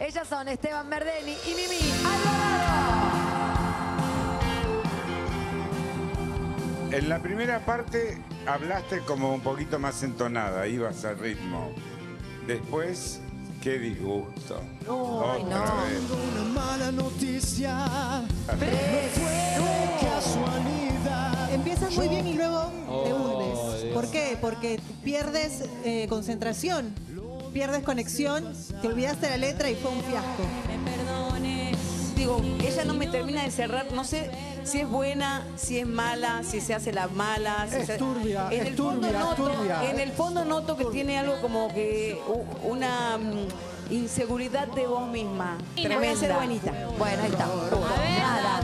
Ellas son Esteban Merdeni y Mimi Alvarado. En la primera parte hablaste como un poquito más entonada, ibas al ritmo. Después, qué disgusto. ay, no. vez. Una mala noticia. Casualidad. Empiezas muy bien y luego te Oh, hundes. ¿Por qué? Porque pierdes eh, concentración, pierdes conexión, te olvidaste la letra y fue un fiasco. Digo, ella no me termina de cerrar, no sé si es buena, si es mala, si se hace la mala. si Es se- turbia, en es el fondo turbia, es noto, turbia. En el fondo noto que tiene algo como que u- una mm, inseguridad de vos misma. Pero voy a ser buenita. Bueno, ahí está. Nada.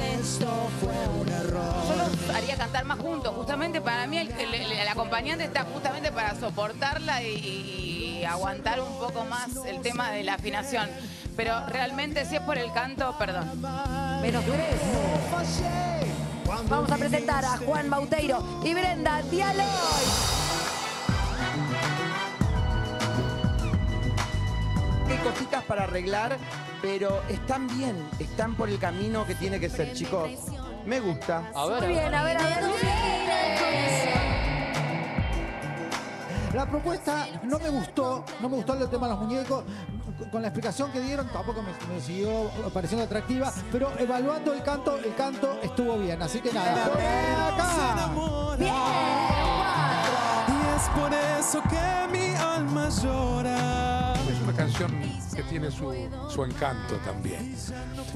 Yo los haría cantar más juntos, justamente para mí el, el- el- el acompañante está justamente para soportarla y, y aguantar un poco más el tema de la afinación. Pero realmente si es por el canto, perdón. Menos tres. Vamos a presentar a Juan Bauteiro y Brenda Dialoy. Hay cositas para arreglar, pero están bien, están por el camino que tiene que ser, chicos. Me gusta. A ver, Muy bien, a ver, a ver. La propuesta no me gustó, no me gustó el tema de los muñecos. Con la explicación que dieron tampoco me, me siguió pareciendo atractiva, pero evaluando el canto, el canto estuvo bien. Así que nada, acá. Y es por eso que mi alma llora. Es una canción que tiene su, su encanto también.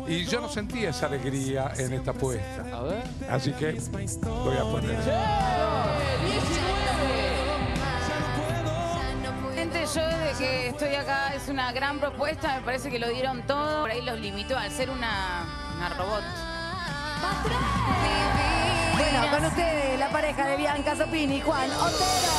Y yo no sentí esa alegría en esta puesta. a ver. Así que voy a poner. Yo desde que estoy acá es una gran propuesta, me parece que lo dieron todo. Por ahí los limitó al ser una, una robot. Bueno, con ustedes, la pareja de Bianca Sopini y Juan Otero.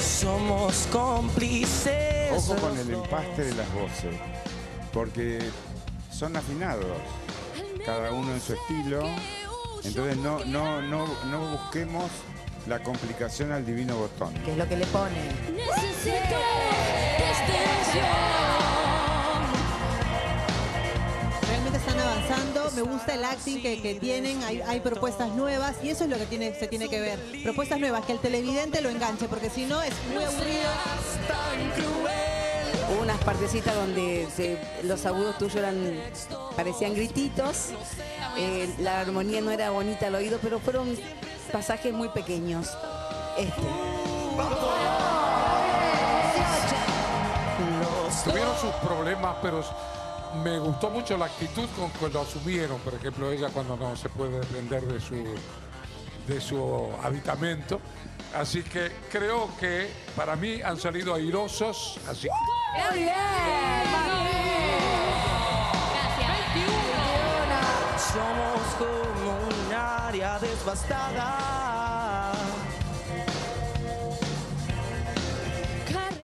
Somos cómplices. Ojo con el empaste de las voces, porque son afinados, cada uno en su estilo. Entonces no, no, no, no busquemos la complicación al divino botón. Que es lo que le pone. Realmente están avanzando, me gusta el acting que, que tienen, hay, hay propuestas nuevas y eso es lo que tiene, se tiene que ver. Propuestas nuevas, que el televidente lo enganche, porque si no es muy aburrido. Hubo unas partecitas donde los agudos tuyos eran, parecían grititos. eh, la armonía no era bonita al oído, pero fueron pasajes muy pequeños. Este. Tuvieron sus problemas, pero me gustó mucho la actitud con que lo asumieron. Por ejemplo, ella cuando no se puede desprender de su, de su habitamento. Así que creo que para mí han salido airosos. Así Muy bien. Somos como un área devastada.